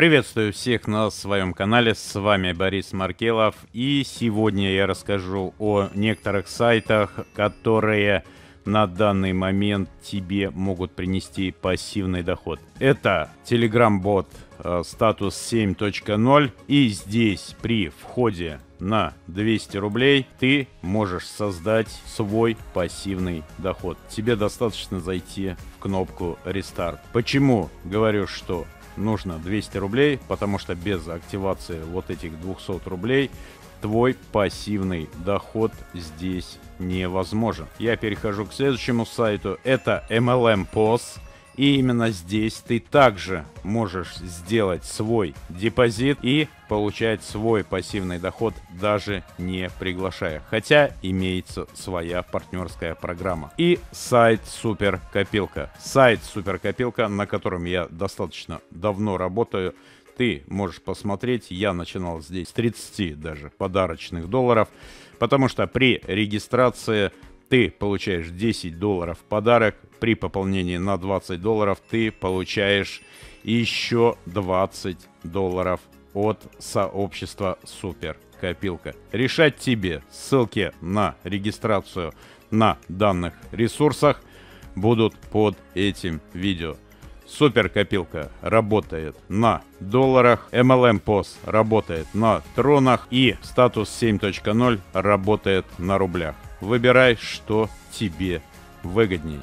Приветствую всех на своем канале, с вами Борис Маркелов и сегодня я расскажу о некоторых сайтах, которые на данный момент тебе могут принести пассивный доход. Это Telegram-бот статус 7.0 и здесь при входе на 200 рублей ты можешь создать свой пассивный доход. Тебе достаточно зайти в кнопку рестарт. Почему говорю, что нужно 200 рублей, потому что без активации вот этих 200 рублей твой пассивный доход здесь невозможен. Я перехожу к следующему сайту. Это MLM POS. И именно здесь ты также можешь сделать свой депозит и получать свой пассивный доход, даже не приглашая. Хотя имеется своя партнерская программа. И сайт Супер Копилка. Сайт Супер Копилка, на котором я достаточно давно работаю, ты можешь посмотреть. Я начинал здесь с 30 даже подарочных долларов, потому что при регистрации ты получаешь 10 долларов в подарок. При пополнении на 20 долларов ты получаешь еще 20 долларов от сообщества Супер Копилка. Решать тебе. Ссылки на регистрацию на данных ресурсах будут под этим видео. Супер копилка работает на долларах, MLM POS работает на тронах и статус 7.0 работает на рублях. Выбирай, что тебе выгодней.